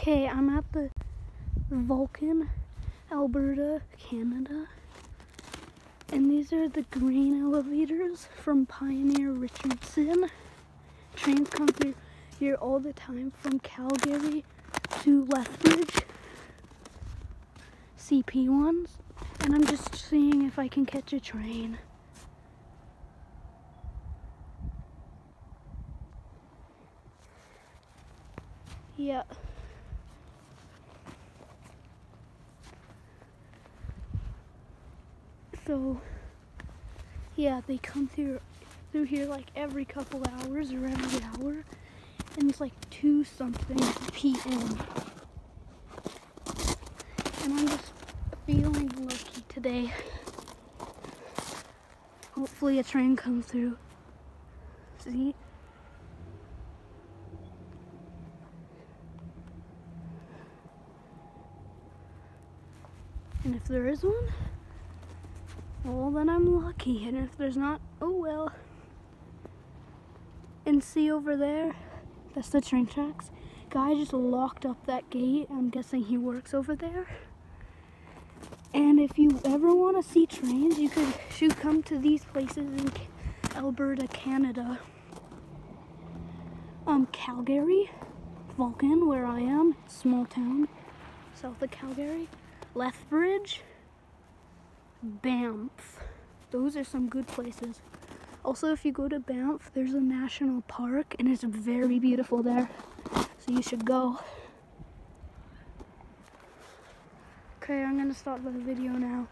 Okay, I'm at the Vulcan, Alberta, Canada. And these are the grain elevators from Pioneer Richardson. Trains come through here all the time from Calgary to Lethbridge. CP ones. And I'm just seeing if I can catch a train. Yeah. So, yeah, they come through through here like every couple hours or every hour, and it's like two something p.m. And I'm just feeling lucky today. Hopefully, a train comes through. See? And if there is one, well, then I'm lucky. And if there's not, oh well. And see over there, that's the train tracks. Guy just locked up that gate. I'm guessing he works over there. And if you ever want to see trains, you could should come to these places in Alberta, Canada. Um, Calgary, Vulcan, where I am, small town, south of Calgary. Lethbridge, Banff. Those are some good places. Also, if you go to Banff, there's a national park and it's very beautiful there. So you should go. Okay, I'm gonna stop the video now.